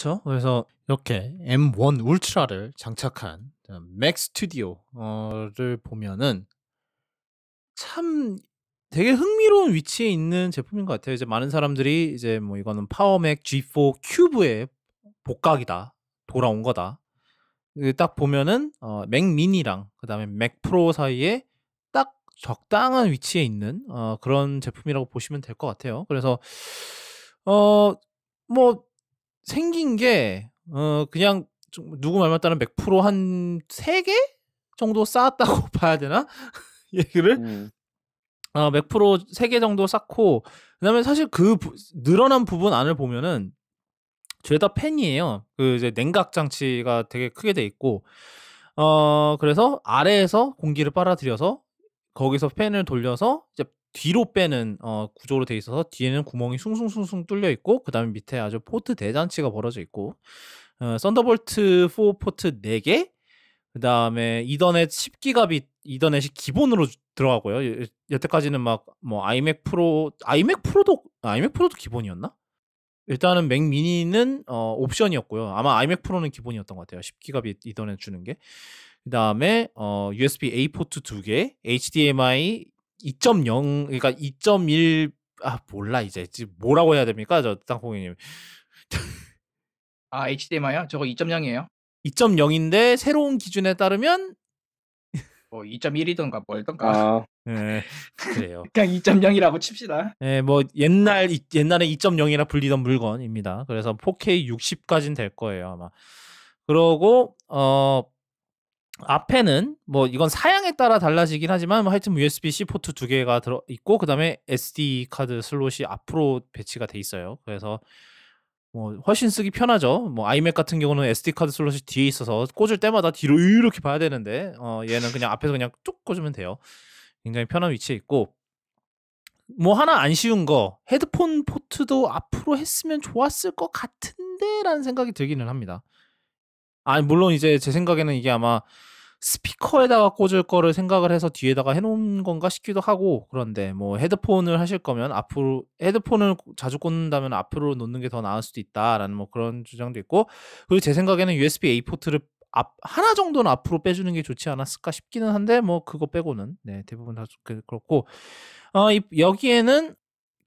그렇죠. 그래서 이렇게 M1 울트라를 장착한 맥 스튜디오를 보면은 참 되게 흥미로운 위치에 있는 제품인 것 같아요. 이제 많은 사람들이 이제 뭐 이거는 파워맥 G4 큐브의 복각이다. 돌아온 거다. 그딱 보면은 어, 맥 미니랑 그다음에 맥 프로 사이에 딱 적당한 위치에 있는 어, 그런 제품이라고 보시면 될 것 같아요. 그래서 어 뭐 생긴 게 어, 그냥 좀 누구 말 맞다는 맥 프로 한 3개 정도 쌓았다고 봐야 되나? 얘기를 음. 어, 맥 프로 3개 정도 쌓고 그다음에 사실 그 부- 늘어난 부분 안을 보면은 죄다 팬이에요. 그 이제 냉각 장치가 되게 크게 돼 있고 어 그래서 아래에서 공기를 빨아들여서 거기서 팬을 돌려서 이제 뒤로 빼는 어 구조로 돼 있어서 뒤에는 구멍이 숭숭숭숭 뚫려 있고 그다음에 밑에 아주 포트 대잔치가 벌어져 있고 어 썬더볼트 4 포트 4개 그다음에 이더넷 10gigabit 이더넷이 기본으로 주- 들어가고요. 여- 여태까지는 막 뭐 아이맥 프로 아이맥 프로도 아이맥 프로도 기본이었나? 일단은 맥 미니는 어 옵션이었고요. 아마 아이맥 프로는 기본이었던 것 같아요. 10gigabit 이더넷 주는 게. 그다음에 어 USB A 포트 2개, HDMI 2.0 그러니까 2.1 아 몰라 이제 뭐라고 해야 됩니까? 저 땅콩이 님. 아 HDMI요? 저거 2.0이에요. 2.0인데 새로운 기준에 따르면 뭐 2.1이던가 뭘던가. 아, 예. 그래요. 그냥 2.0이라고 칩시다. 예, 뭐 옛날 이- 옛날에 2.0이라 불리던 물건입니다. 그래서 4K 60까지는 될 거예요, 아마. 그러고 어 앞에는 뭐 이건 사양에 따라 달라지긴 하지만 뭐 하여튼 USB-C 포트 두 개가 들어 있고 그다음에 SD 카드 슬롯이 앞으로 배치가 돼 있어요. 그래서 뭐 훨씬 쓰기 편하죠. 뭐 아이맥 같은 경우는 SD 카드 슬롯이 뒤에 있어서 꽂을 때마다 뒤로 이렇게 봐야 되는데 어 얘는 그냥 앞에서 그냥 쭉 꽂으면 돼요. 굉장히 편한 위치에 있고 뭐 하나 아쉬운 거 헤드폰 포트도 앞으로 했으면 좋았을 것 같은데라는 생각이 들기는 합니다. 아 물론 이제 제 생각에는 이게 아마 스피커에다가 꽂을 거를 생각을 해서 뒤에다가 해놓은 건가 싶기도 하고 그런데 뭐 헤드폰을 하실 거면 앞으로 헤드폰을 자주 꽂는다면 앞으로 놓는 게 더 나을 수도 있다라는 뭐 그런 주장도 있고 그리고 제 생각에는 USB A 포트를 앞 하나 정도는 앞으로 빼주는 게 좋지 않았을까 싶기는 한데 뭐 그거 빼고는 네 대부분 다 그- 그렇고 어, 이, 여기에는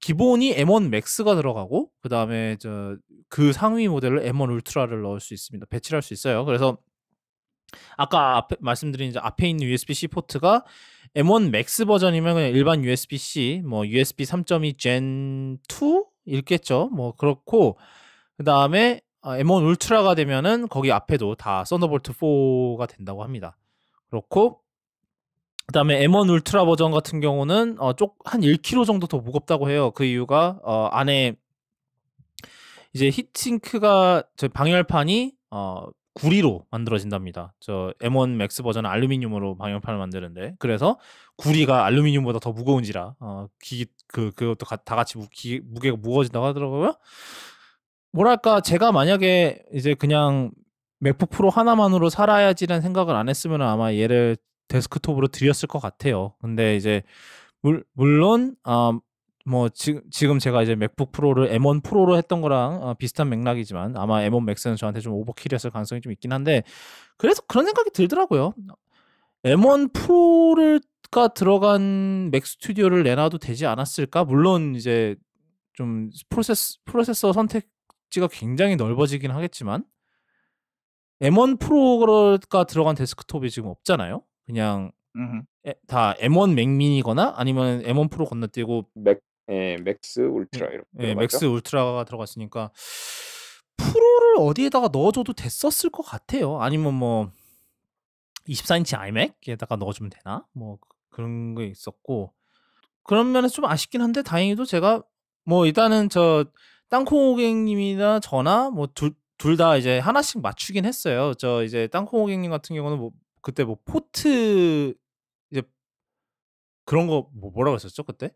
기본이 M1 Max가 들어가고 그 다음에 저 그 상위 모델로 M1 울트라를 넣을 수 있습니다. 배치를 할 수 있어요. 그래서 아까 앞에 말씀드린 이제 앞에 있는 USB-C 포트가 M1 Max 버전이면 그냥 일반 USB-C, 뭐 USB 3.2 Gen 2 이겠죠. 뭐 그렇고 그 다음에 M1 울트라가 되면은 거기 앞에도 다 썬더볼트 4가 된다고 합니다. 그렇고 그다음에 M1 울트라 버전 같은 경우는 어, 쪽한 1kg 정도 더 무겁다고 해요. 그 이유가 어, 안에 이제 heatsink가 저 방열판이 어, 구리로 만들어진답니다. 저 M1 맥스 버전은 알루미늄으로 방열판을 만드는데 그래서 구리가 알루미늄보다 더 무거운지라 어, 기, 그 그것도 가- 다 같이 무, 기, 무게가 무거워진다고 하더라고요. 뭐랄까 제가 만약에 이제 그냥 맥북 프로 하나만으로 살아야지라는 생각을 안 했으면 아마 얘를 데스크톱으로 들였을 것 같아요. 근데 이제 물, 물론 어, 뭐 지금 지금 제가 이제 맥북 프로를 M1 프로로 했던 거랑 어, 비슷한 맥락이지만 아마 M1 맥스는 저한테 좀 overkill이었을 가능성이 좀 있긴 한데 그래서 그런 생각이 들더라고요. M1 프로를가 들어간 맥 스튜디오를 내놔도 되지 않았을까? 물론 이제 좀 프로세스 프로세서 선택지가 굉장히 넓어지긴 하겠지만 M1 프로가 들어간 데스크톱이 지금 없잖아요. 그냥. 에- 다 M1 맥 미니거나 아니면 M1 프로 건너뛰고 맥, 예, 맥스 울트라 이렇게 예, 들어갔죠? 맥스 울트라가 들어갔으니까 프로를 어디에다가 넣어줘도 됐었을 것 같아요. 아니면 뭐 24인치 아이맥에다가 넣어주면 되나? 뭐 그런 게 있었고 그런 면에서 좀 아쉽긴 한데 다행히도 제가 뭐 일단은 저 땅콩호갱님이나 저나 뭐둘다 이제 하나씩 맞추긴 했어요. 저 이제 땅콩호갱님 같은 경우는 뭐 그때 뭐 포트 이제 그런 거 뭐 뭐라고 했었죠 그때?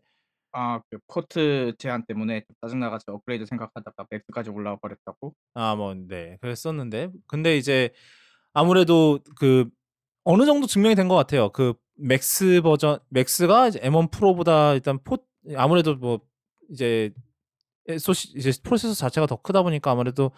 아, 그 포트 제한 때문에 좀 짜증 나가지고 업그레이드 생각하다가 맥스까지 올라와 버렸다고? 아 뭐 네. 그랬었는데 근데 이제 아무래도 그 어느 정도 증명이 된 것 같아요. 그 맥스 버전 맥스가 이제 M1 프로보다 일단 포 아무래도 뭐 이제 SoC 이제 프로세서 자체가 더 크다 보니까 아무래도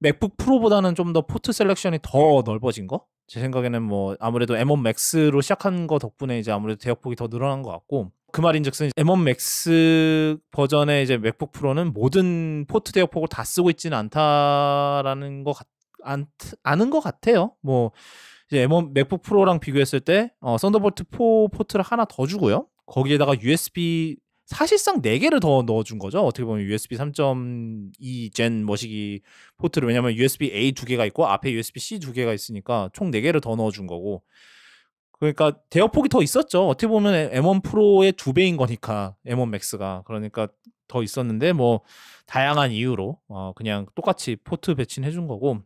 맥북 프로보다는 좀 더 포트 selection이 더 넓어진 거? 제 생각에는 뭐 아무래도 M1 Max로 시작한 거 덕분에 이제 아무래도 대역폭이 더 늘어난 것 같고 그 말인즉슨 M1 Max 버전의 이제 맥북 프로는 모든 포트 대역폭을 다 쓰고 있지는 않다라는 거 같, 안, 아는 것 같아요. 뭐 이제 M1 맥북 프로랑 비교했을 때 어, 썬더볼트 4 포트를 하나 더 주고요. 거기에다가 USB 사실상 4개를 더 넣어준 거죠. 어떻게 보면 USB 3.2 Gen 머시기 포트를 왜냐면 USB A 두 개가 있고 앞에 USB C 두 개가 있으니까 총 4개를 더 넣어준 거고 그러니까 대역폭이 더 있었죠. 어떻게 보면 M1 프로의 두 배인 거니까 M1 Max가 그러니까 더 있었는데 뭐 다양한 이유로 어 그냥 똑같이 포트 배치는 해준 거고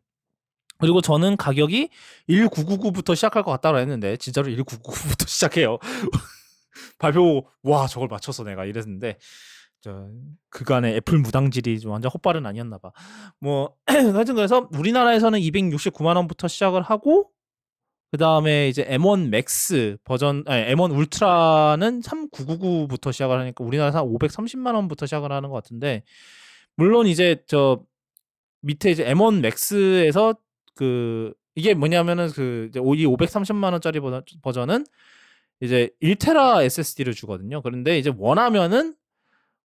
그리고 저는 가격이 1999부터 시작할 것 같다고 했는데 진짜로 1999부터 시작해요. 발표 와 저걸 맞췄어 내가 이랬는데 저 그간의 애플 무당질이 좀 완전 헛발은 아니었나 봐. 뭐 하여튼 그래서 우리나라에서는 269만 원부터 시작을 하고 그 다음에 이제 M1 Max 버전 아니 M1 울트라는 3999부터 시작을 하니까 우리나라에서 한 530만 원부터 시작을 하는 것 같은데 물론 이제 저 밑에 이제 M1 Max에서 그 이게 뭐냐면은 그 이제 이 530만 원짜리 버전은 이제 1테라 SSD를 주거든요. 그런데 이제 원하면은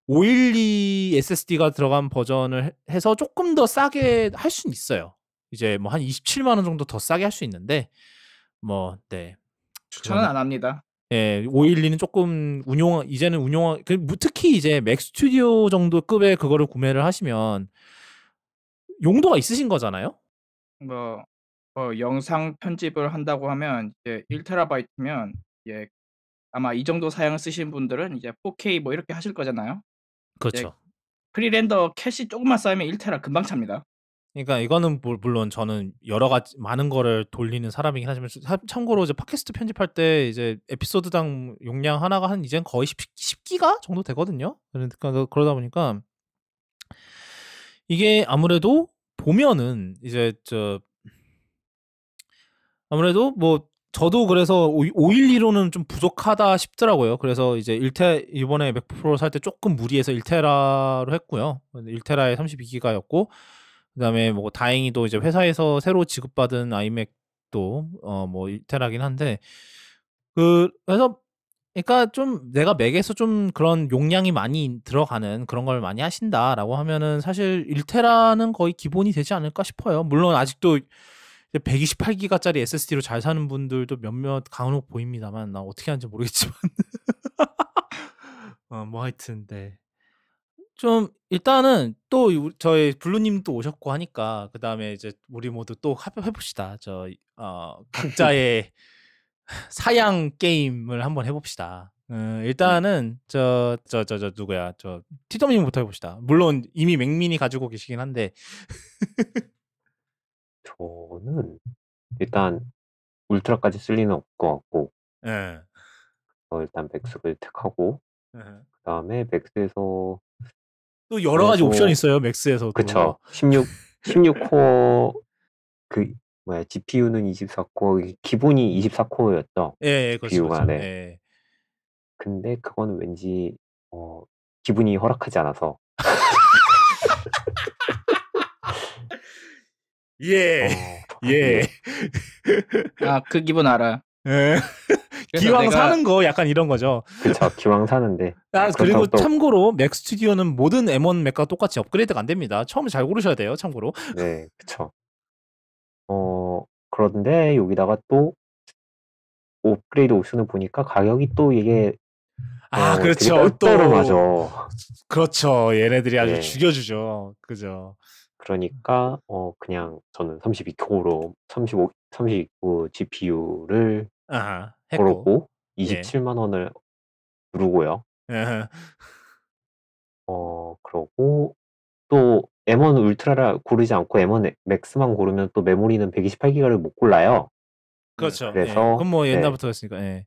512 SSD가 들어간 버전을 해서 조금 더 싸게 할 수는 있어요. 이제 뭐 한 27만 원 정도 더 싸게 할 수 있는데 뭐 네. 추천은 안 합니다. 예, 512는 조금 운용 이제는 운용 그뭐 특히 이제 맥 스튜디오 정도 급의 그거를 구매를 하시면 용도가 있으신 거잖아요. 뭐, 뭐 영상 편집을 한다고 하면 이제 1테라바이트면 예 아마 이 정도 사양을 쓰신 분들은 이제 4K 뭐 이렇게 하실 거잖아요. 그렇죠. pre-render 캐시 조금만 쌓이면 1테라 금방 찹니다. 그러니까 이거는 물- 물론 저는 여러 가지 많은 거를 돌리는 사람이긴 하지만 사- 참고로 이제 팟캐스트 편집할 때 이제 에피소드당 용량 하나가 한 이젠 거의 10, 10기가 정도 되거든요. 그러니까 그러다 보니까 이게 아무래도 보면은 이제 저 아무래도 뭐 저도 그래서 512로는 좀 부족하다 싶더라고요. 그래서 이제 1테 이번에 맥 프로 살 때 조금 무리해서 1테라로 했고요. 1테라에 32기가였고 그다음에 뭐 다행히도 이제 회사에서 새로 지급받은 아이맥도 어뭐 1테라긴 한데 그 그래서 그러니까 좀 내가 맥에서 좀 그런 용량이 많이 들어가는 그런 걸 많이 하신다라고 하면은 사실 1테라는 거의 기본이 되지 않을까 싶어요. 물론 아직도 128기가짜리 SSD로 잘 사는 분들도 몇몇 간혹 보입니다만 나 어떻게 하는지 모르겠지만 어, 뭐 하여튼 네. 좀 일단은 또 우- 저희 블루님 또 오셨고 하니까 그 다음에 이제 우리 모두 또 합- 해봅시다. 저 어, 각자의 사양 게임을 한번 해봅시다. 어, 일단은 저 저 저 저 누구야 저 티덤님부터 해봅시다. 물론 이미 맥민이 가지고 계시긴 한데 저는 일단 울트라까지 쓸 리는 없을 것 같고 예. 어, 일단 맥스를 택하고 예. 그 다음에 맥스에서 또 여러 가지 옵션이 있어요 맥스에서도. 그쵸 16 16코어 그 뭐야 GPU는 24코어 기본이 24코어였죠. 예, 예 그렇죠. 그렇죠. 네. 예. 근데 그거는 왠지 어, 기분이 허락하지 않아서 예. 어, 예. 아 그 기분 알아. 예. 기왕 내가- 사는 거 약간 이런 거죠. 그쵸 기왕 사는데 아, 그리고 또- 참고로 맥 스튜디오는 모든 M1 맥과 똑같이 업그레이드가 안 됩니다. 처음에 잘 고르셔야 돼요. 참고로. 네 그쵸 어 그런데 여기다가 또 업그레이드 옵션을 보니까 가격이 또 이게 아, 어, 그렇죠. 또 떨떨하죠. 그렇죠. 얘네들이 아주 네. 죽여주죠. 그죠. 그러니까 어 그냥 저는 32코어로 35 39 GPU를 아하. 했고. 걸었고 예. 27만 원을 누르고요. 예. 어 그러고 또 M1 울트라를 고르지 않고 M1 맥스만 고르면 또 메모리는 128 기가를 못 골라요. 그렇죠. 예. 그래서, 그건 뭐 네. 옛날부터 했으니까. 예.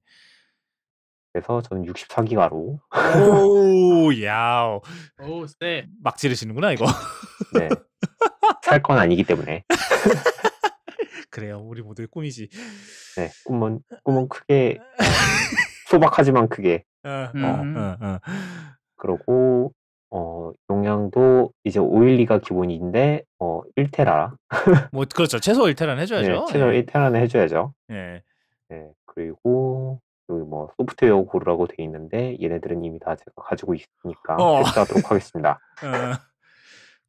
그래서 저는 64 기가로 오, 야오. 오 쎄. 막 지르시는구나, 이거. 네. 살 건 아니기 때문에 그래요. 우리 모두의 꿈이지. 네, 꿈은 꿈은 크게 소박하지만 크게 어, 음. 어, 어, 어. 그러고 어 용량도 이제 512가 기본인데 어 1테라. 뭐 그렇죠. 최소 1테라는 네, 해줘야죠. 최소 예. 1테라는 해줘야죠. 예. 네, 그리고 여기 뭐 소프트웨어 고르라고 돼 있는데 얘네들은 이미 다 제가 가지고 있으니까 어. 패스하도록 하겠습니다. 어.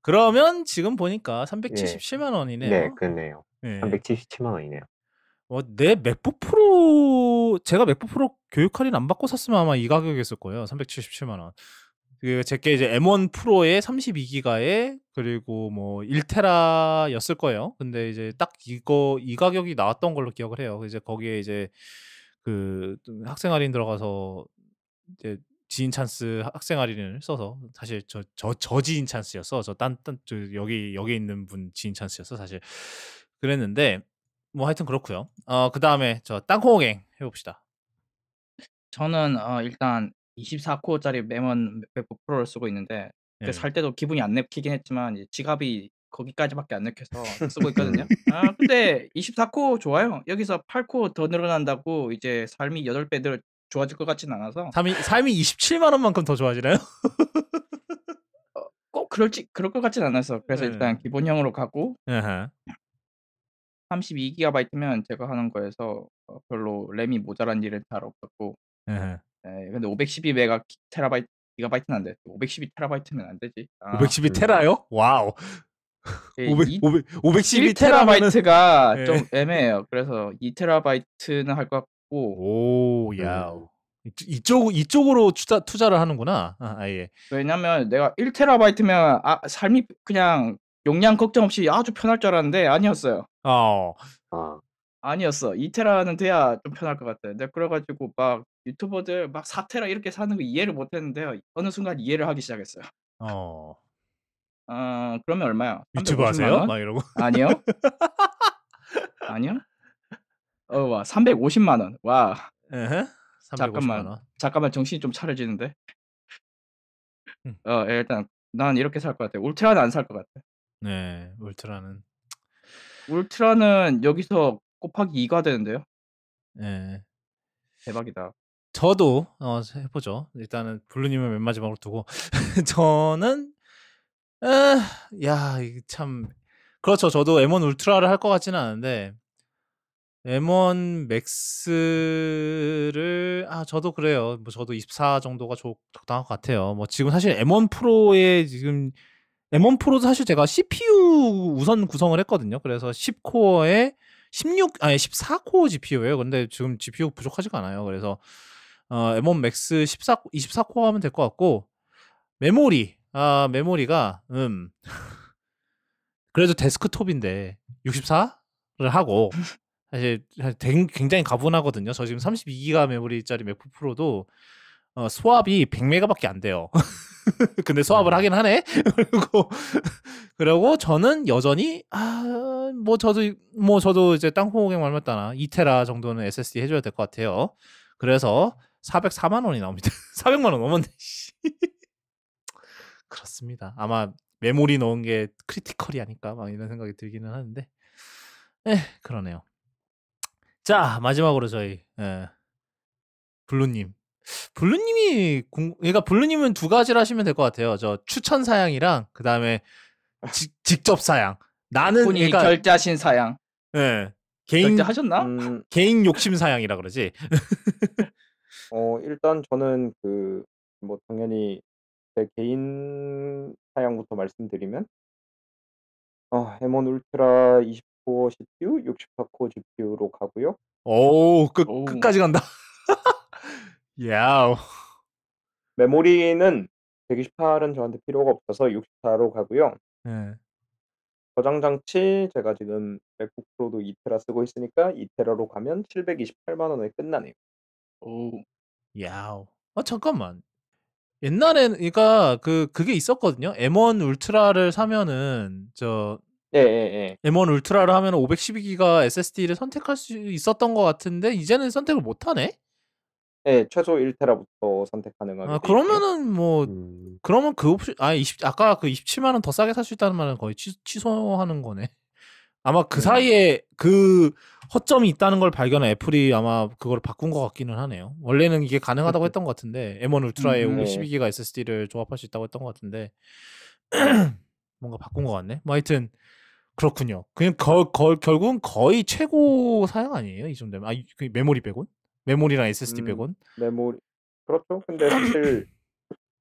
그러면 지금 보니까 377만 원이네요. 네, 그렇네요. 예. 377만 원이네요. 어, 내 맥북 프로 제가 맥북 프로 교육 할인 안 받고 샀으면 아마 이 가격이었을 거예요. 377만 원. 그 제게 이제 M1 프로에 32기가에 그리고 뭐 1테라였을 거예요. 근데 이제 딱 이거 이 가격이 나왔던 걸로 기억을 해요. 이제 거기에 이제 그 학생 할인 들어가서 이제 지인 찬스 학생 할인을 써서 사실 저 저 저 지인 찬스였어. 저딴딴저 여기 여기 있는 분 지인 찬스였어 사실. 그랬는데 뭐 하여튼 그렇고요. 어 그 다음에 저 땅콩호갱 해봅시다. 저는 어 일단 24코어짜리 M1 맥북 프로를 쓰고 있는데 예. 살 때도 기분이 안 내키긴 했지만 지갑이 거기까지밖에 안 내켜서 쓰고 있거든요. 아 근데 24코어 좋아요. 여기서 8코어 더 늘어난다고 이제 삶이 8배 늘 좋아질 것 같진 않아서 삶이 삶이 27만 원만큼 더 좋아지나요? 꼭 그럴지 그럴 것 같진 않아서 그래서 네. 일단 기본형으로 가고 아하. 32기가바이트면 제가 하는 거에서 어 별로 램이 모자란 일은 잘 없었고 아하. 예 근데 512메가 기 테라바이트 기가바이트는 안 돼. 512 테라바이트면 안 되지. 아 512 음. 테라요? 와우. 예500이500 512 1 테라면은 테라바이트가 예. 좀 애매해요. 그래서 2 테라바이트는 할것 같고 오, 야우. 이쪽 이쪽 이쪽으로 투자 투자를 하는구나. 아, 아예. 왜냐면 내가 1 테라바이트면 아 삶이 그냥 용량 걱정 없이 아주 편할 줄 알았는데 아니었어요. 어. 아, 아니었어. 2 테라는 돼야 좀 편할 것 같아. 내가 그래 가지고 막 유튜버들 막 4 테라 이렇게 사는 거 이해를 못 했는데요. 어느 순간 이해를 하기 시작했어요. 어. 어 그러면 얼마야? 유튜브 350만 하세요? 원? 막 이러고. 아니요. 아니요? 어 와 350만 원. 와. 에헤. 350만 잠깐만. 원. 잠깐만 정신이 좀 차려지는데. 음. 어 일단 난 이렇게 살 것 같아. 울트라는 안 살 것 같아. 네. 울트라는 울트라는 여기서 곱하기 2가 되는데요. 예. 대박이다. 저도 어 해 보죠. 일단은 블루님을 맨 마지막으로 두고 저는 에, 야, 이게 참 그렇죠. 저도 M1 울트라를 할 것 같지는 않은데 M1 맥스를 아 저도 그래요. 뭐 저도 24 정도가 좋 적당할 것 같아요. 뭐 지금 사실 M1 프로에 지금 M1 프로도 사실 제가 CPU 우선 구성을 했거든요. 그래서 10코어에 16 아니 14코어 GPU예요. 근데 지금 GPU 부족하지가 않아요. 그래서 어 M1 맥스 14 24코어 하면 될 것 같고 메모리 아 메모리가 음 그래도 데스크톱인데 64를 하고 사실 댕- 굉장히 과분하거든요. 저 지금 32기가 메모리짜리 맥북 프로도 어, swap이 100메가밖에 안 돼요. 근데 swap을 하긴 하네. 그리고 그리고 저는 여전히 아, 뭐 저도 뭐 저도 이제 땅콩호갱 말 맞다나 2테라 정도는 SSD 해줘야 될 것 같아요. 그래서 404만 원이 나옵니다. 400만 원 넘었네. 씨. 그렇습니다. 아마 메모리 넣은 게 critical이 아닐까 막 이런 생각이 들기는 하는데, 에 그러네요. 자 마지막으로 저희 예, 블루님, 블루님이 궁, 그러니까 블루님은 두 가지를 하시면 될 것 같아요. 저 추천 사양이랑 그 다음에 직접 사양. 나는 본인이 그러니까 결제하신 사양. 예, 개인 결제하셨나? 음, 개인 욕심 사양이라 그러지. 어, 일단 저는 그, 뭐, 당연히 제 개인 사양부터 말씀드리면, 어, M1 울트라 20 코어 CPU, 64코어 GPU로 가고요. 오, 끝 오. 끝까지 간다. 야우. 메모리는 128은 저한테 필요가 없어서 64로 가고요. 예. 저장 장치 제가 지금 맥북 프로도 2테라 쓰고 있으니까 2테라로 가면 728만 원에 끝나네요. 오. 야우. 아 잠깐만. 옛날에는 그러니까 그 그게 있었거든요. M1 울트라를 사면은 저 예, 예, 예. M1 울트라를 하면 512기가 SSD를 선택할 수 있었던 것 같은데 이제는 선택을 못 하네. 예, 최소 1테라부터 선택 가능하게 아. 그러면은 뭐 음, 그러면 그 옵션 아 20, 아까 그 27만 원 더 싸게 살 수 있다는 말은 거의 취, 취소하는 거네. 아마 그 음. 사이에 그 허점이 있다는 걸 발견한 애플이 아마 그걸 바꾼 것 같기는 하네요. 원래는 이게 가능하다고 했던 것 같은데 M1 울트라에 음. 네. 12기가 SSD를 조합할 수 있다고 했던 것 같은데 뭔가 바꾼 것 같네. 뭐 하여튼 그렇군요. 그냥 거, 거, 결국은 거의 최고 사양 아니에요? 이 정도면. 아, 이- 그 메모리 빼곤? 메모리랑 SSD 음. 빼곤? 메모리 그렇죠. 근데 사실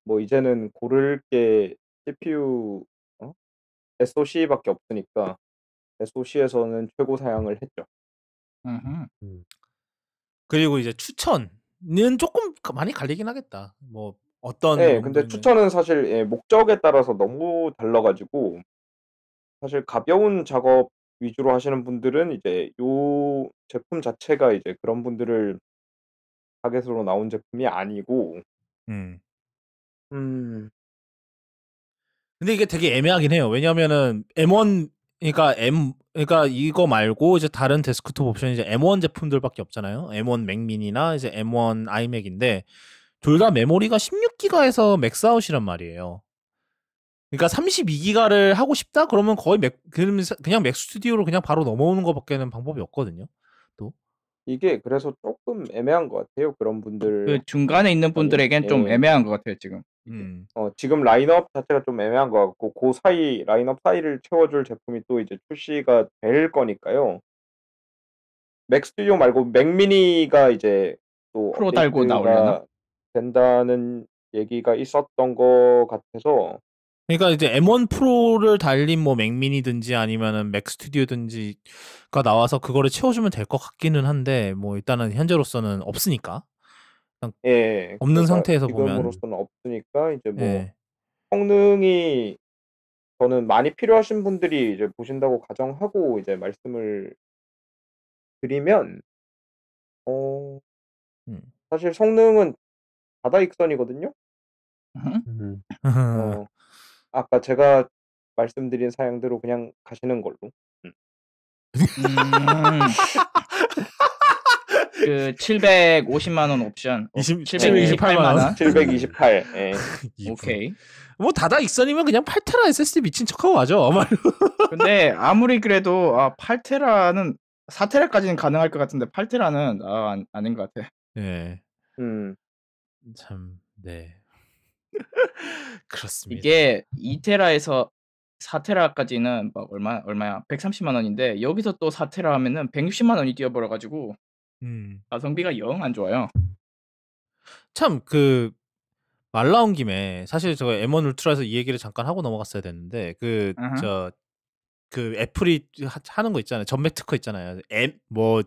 뭐 이제는 고를 게 CPU 어? SoC밖에 없으니까 SoC에서는 최고 사양을 했죠. 음흠. 그리고 이제 추천은 조금 가- 많이 갈리긴 하겠다. 뭐 어떤 네, 근데 추천은 사실 예, 목적에 따라서 너무 달라가지고 사실 가벼운 작업 위주로 하시는 분들은 이제 요 제품 자체가 이제 그런 분들을 타겟으로 나온 제품이 아니고 음. 음, 근데 이게 되게 애매하긴 해요. 왜냐면은 M1 그러니까 M 그러니까 이거 말고 이제 다른 데스크톱 옵션이 이제 M1 제품들밖에 없잖아요. M1 맥 미니나 이제 M1 아이맥인데 둘 다 메모리가 16기가에서 max out이란 말이에요. 그러니까 32기가를 하고 싶다 그러면 거의 맥 그러면 그냥 맥 스튜디오로 그냥 바로 넘어오는 것밖에는 방법이 없거든요. 이게 그래서 조금 애매한 것 같아요. 그런 분들 그 중간에 있는 분들에겐 좀 예. 애매한 것 같아요 지금. 음. 어, 지금 라인업 자체가 좀 애매한 것 같고 그 사이 라인업 사이를 채워줄 제품이 또 이제 출시가 될 거니까요. 맥 스튜디오 말고 맥 미니가 이제 또 프로 달고 나오려나? 된다는 얘기가 있었던 것 같아서 그러니까 이제 M1 프로를 달린 뭐 맥미니든지 아니면은 맥 스튜디오든지가 나와서 그거를 채워주면 될 것 같기는 한데 뭐 일단은 현재로서는 없으니까. 예 없는 그러니까 상태에서 보면. 지금으로서는 없으니까 이제 뭐 예. 성능이 저는 많이 필요하신 분들이 이제 보신다고 가정하고 이제 말씀을 드리면 어 음. 사실 성능은 다다익선이거든요. 음흠. 음. 어, 아까 제가 말씀드린 사양대로 그냥 가시는 걸로. 음. 그 750만 원 옵션. 어, 20 728만 원. 728. 예. 오케이. 뭐 다다 익선이면 그냥 8테라 SSD 미친 척하고 가죠. 아마. 근데 아무리 그래도 아 8테라는 4테라까지는 가능할 것 같은데 8테라는 아 안, 아닌 것 같아. 예. 음. 참 네. 그렇습니다. 이게 2테라에서 4테라까지는 막 얼마 얼마야? 130만 원인데 여기서 또 4테라 하면은 160만 원이 뛰어버려 가지고 음. 가성비가 영 안 좋아요. 참 그 말 나온 김에 사실 저 M1 울트라에서 이 얘기를 잠깐 하고 넘어갔어야 됐는데 그 아하. 저그 애플이 하, 하는 거 있잖아요. 전맥 특허 있잖아요. M 뭐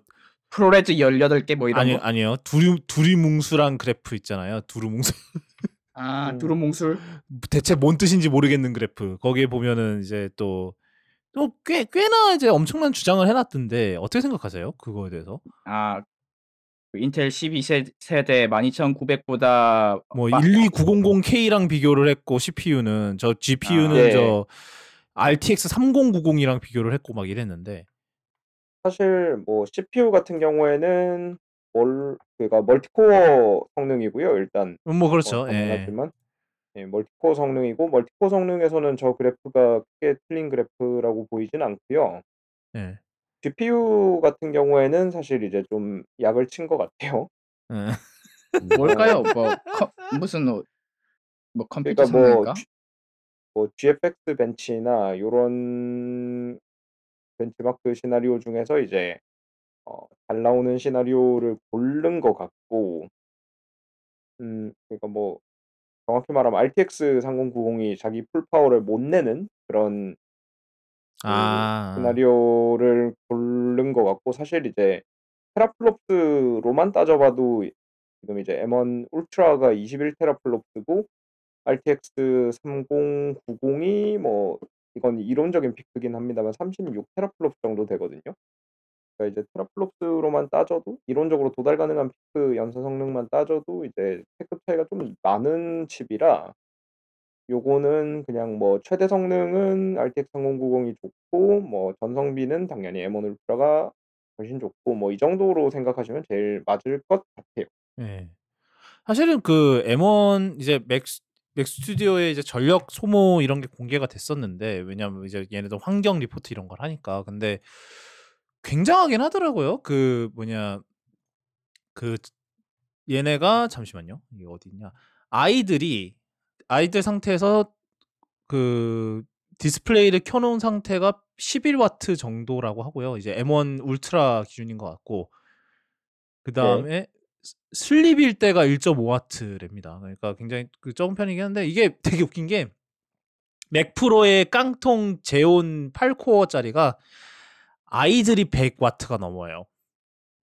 프로레즈 18개 뭐 이런 아니 거. 아니요. 두리 두리뭉술한 그래프 있잖아요. 두루뭉술. 아, 음. 두루뭉술. 대체 뭔 뜻인지 모르겠는 그래프. 거기에 보면은 이제 또 또 꽤 꽤나 이제 엄청난 주장을 해놨던데 어떻게 생각하세요? 그거에 대해서? 아, 그 인텔 12세대 12900보다 뭐 12900K랑 비교를 했고 CPU는 저 GPU는 아, 네. 저 RTX 3090이랑 비교를 했고 막 이랬는데 사실 뭐 CPU 같은 경우에는 멀 그러니까 멀티코어 성능이고요. 일단 뭐 그렇죠. 어, 예. 당연하지만 예, 멀티코어 성능이고 멀티코어 성능에서는 저 그래프가 크게 틀린 그래프라고 보이진 않고요. 예. GPU 같은 경우에는 사실 이제 좀 약을 친 것 같아요. 예. 뭘까요? 뭐 컴, 무슨 뭐, 뭐 컴퓨터 그러니까 뭐, 성능일까? G- 뭐 GFXBench나 요런 벤치마크 시나리오 중에서 이제 어, 잘 나오는 시나리오를 고른 것 같고, 음, 그러니까 뭐 정확히 말하면 RTX 3090이 자기 풀 파워를 못 내는 그런 그 아. 시나리오를 고른 것 같고 사실 이제 테라플롭스로만 따져봐도 지금 이제 M1 울트라가 21 테라플롭스고 RTX 3090이 뭐 이건 이론적인 peak긴 합니다만 36 teraflops 정도 되거든요. 그러니까 이제 teraflops로만 따져도 이론적으로 도달 가능한 peak 연산 성능만 따져도 이제 체급 차이가 좀 나는 칩이라 요거는 그냥 뭐 최대 성능은 RTX 3090이 좋고 뭐 전성비는 당연히 M1 울트라가 훨씬 좋고 뭐 이 정도로 생각하시면 제일 맞을 것 같아요. 예. 사실은 그 M1 이제 맥, 스- 맥 스튜디오의 이제 전력 소모 이런 게 공개가 됐었는데 왜냐면 이제 얘네들 환경 리포트 이런 걸 하니까 근데 굉장하긴 하더라고요. 그 뭐냐 그 얘네가 잠시만요. 이게 어디 있냐? idle이 idle 상태에서 그 디스플레이를 켜놓은 상태가 11와트 정도라고 하고요. 이제 M1 울트라 기준인 것 같고 그 다음에 스- sleep일 때가 1.5와트랍니다. 그러니까 굉장히 그 적은 편이긴 한데 이게 되게 웃긴 게 맥프로의 깡통 제온 8코어짜리가 idle이 100와트가 넘어요.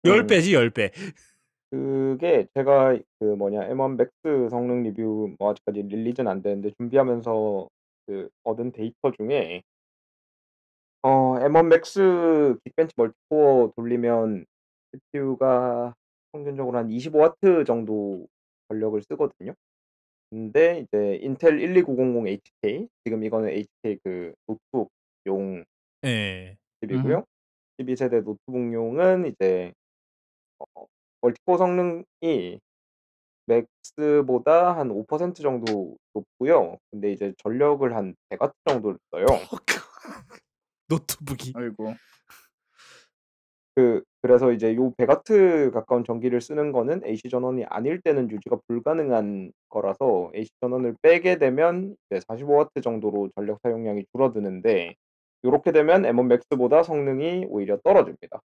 10배지 10배. 그게 제가 그 뭐냐 M1 맥스 성능 리뷰 뭐 아직까지 release는 안 되는데 준비하면서 그 얻은 데이터 중에 어 M1 맥스 긱벤치 멀티코어 돌리면 CPU가 평균적으로 한 25와트 정도 전력을 쓰거든요. 근데 이제 인텔 12900HK 지금 이거는 HK 그 노트북용 예. 칩이고요. 12세대 노트북용은 이제 어 멀티코어 성능이 맥스보다 한 5% 정도 높고요. 근데 이제 전력을 한 100와트 정도를 써요. 노트북이. 아이고. 그 그래서 이제 요 100와트 가까운 전기를 쓰는 거는 AC 전원이 아닐 때는 유지가 불가능한 거라서 AC 전원을 빼게 되면 이제 45와트 정도로 전력 사용량이 줄어드는데 요렇게 되면 M1 맥스보다 성능이 오히려 떨어집니다.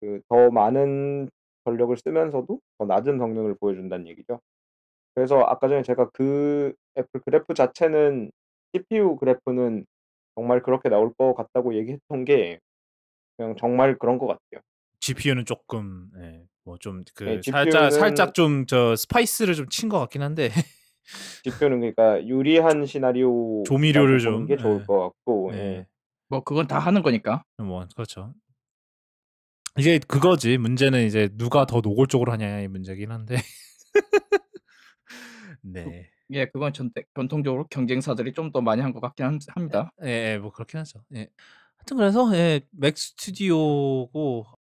그 더 많은 전력을 쓰면서도 더 낮은 성능을 보여준다는 얘기죠. 그래서 아까 전에 제가 그 애플 그래프 자체는 CPU 그래프는 정말 그렇게 나올 것 같다고 얘기했던 게 그냥 정말 그런 것 같아요. GPU는 조금 예, 뭐좀 그 네, 살짝 살짝 좀 저 스파이스를 좀 친 것 같긴 한데 GPU는 그러니까 유리한 시나리오 조미료를 보는 좀, 게 좋을 예. 것 같고 예. 예. 뭐 그건 다 하는 거니까. 뭐 그렇죠. 이게 그거지. 문제는 이제 누가 더 노골적으로 하냐의 문제긴 한데. 네. 예, 그건 전, 전통적으로 경쟁사들이 좀 더 많이 한 것 같긴 함- 합니다. 예, 예, 뭐 그렇긴 하죠. 예. 하여튼 그래서 예, 맥 스튜디오고